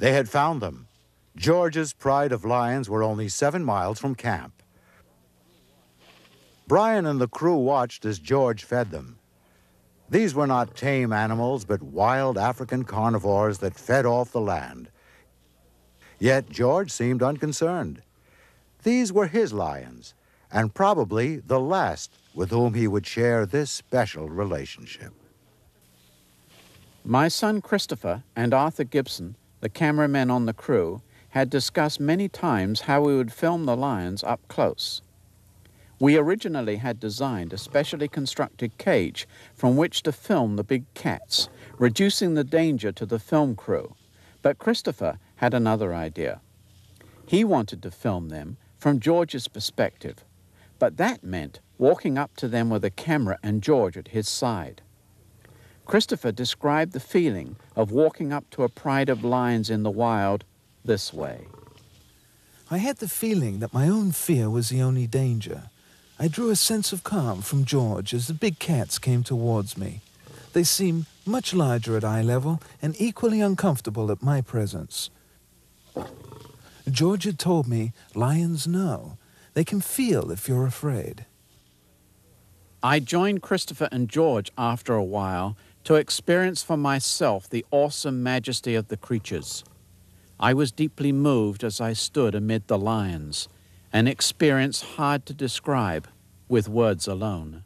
They had found them. George's pride of lions were only seven miles from camp. Brian and the crew watched as George fed them. These were not tame animals, but wild African carnivores that fed off the land. Yet George seemed unconcerned. These were his lions, and probably the last with whom he would share this special relationship. My son Christopher and Arthur Gibson, the cameramen on the crew, had discussed many times how we would film the lions up close. We originally had designed a specially constructed cage from which to film the big cats, reducing the danger to the film crew. But Christopher had another idea. He wanted to film them from George's perspective, but that meant walking up to them with a camera and George at his side. Christopher described the feeling of walking up to a pride of lions in the wild this way. I had the feeling that my own fear was the only danger. I drew a sense of calm from George as the big cats came towards me. They seemed much larger at eye level and equally uncomfortable at my presence. George had told me lions know. They can feel if you're afraid. I joined Christopher and George after a while to experience for myself the awesome majesty of the creatures. I was deeply moved as I stood amid the lions, an experience hard to describe with words alone.